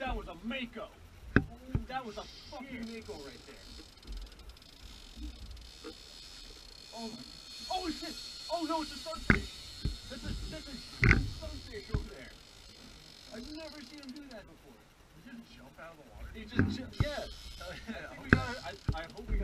That was a mako. That was a fucking mako right there. Oh my. Oh shit! Oh no, it's a sunfish! That's a, that's a sunfish over there. I've never seen him do that before. Did just jump out of the water? He just, ju- yeah. I think we got, I, I hope we got.